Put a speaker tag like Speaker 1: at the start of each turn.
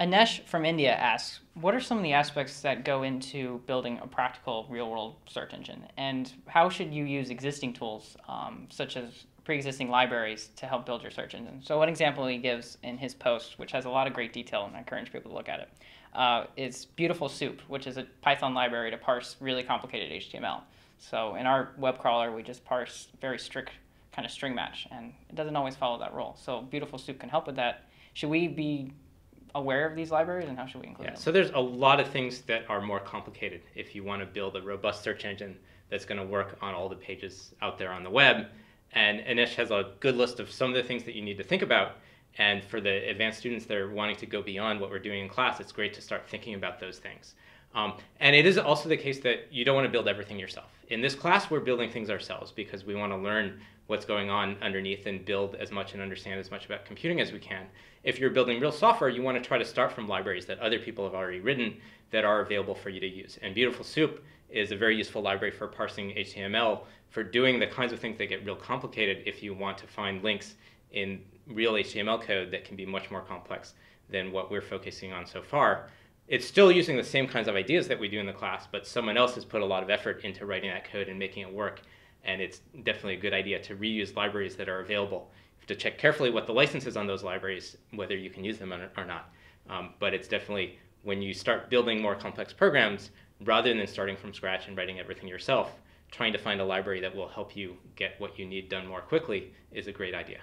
Speaker 1: Anesh from India asks, what are some of the aspects that go into building a practical real-world search engine, and how should you use existing tools um, such as pre-existing libraries to help build your search engine? So one example he gives in his post, which has a lot of great detail, and I encourage people to look at it, uh, is Beautiful Soup, which is a Python library to parse really complicated HTML. So in our web crawler, we just parse very strict kind of string match, and it doesn't always follow that rule. So Beautiful Soup can help with that. Should we be aware of these libraries and how should we include
Speaker 2: yeah,
Speaker 1: them?
Speaker 2: So there's a lot of things that are more complicated if you want to build a robust search engine that's going to work on all the pages out there on the web. And Anish has a good list of some of the things that you need to think about. And for the advanced students that are wanting to go beyond what we're doing in class, it's great to start thinking about those things. Um, and it is also the case that you don't want to build everything yourself. In this class, we're building things ourselves because we want to learn what's going on underneath and build as much and understand as much about computing as we can. If you're building real software, you want to try to start from libraries that other people have already written that are available for you to use. And Beautiful Soup is a very useful library for parsing HTML, for doing the kinds of things that get real complicated if you want to find links in real HTML code that can be much more complex than what we're focusing on so far it's still using the same kinds of ideas that we do in the class, but someone else has put a lot of effort into writing that code and making it work. And it's definitely a good idea to reuse libraries that are available. You have to check carefully what the license is on those libraries, whether you can use them or not. Um, but it's definitely when you start building more complex programs, rather than starting from scratch and writing everything yourself, trying to find a library that will help you get what you need done more quickly is a great idea.